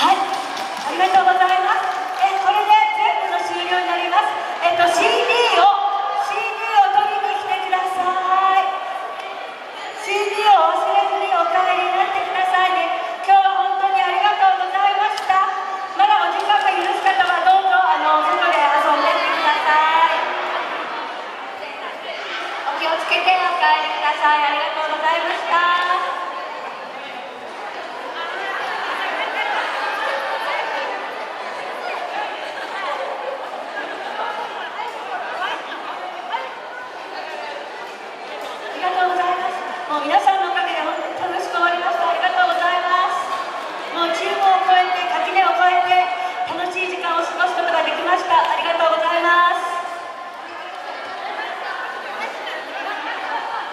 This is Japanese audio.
はいありがとうございます。えこれで全部の終了になります。えっと CD を CD を取りに来てください。CD を忘れずにお帰りになってくださいね。今日は本当にありがとうございました。まだお時間が許す方はどうぞあの外で遊んでってください。お気をつけてお帰りください。ありがとうございました。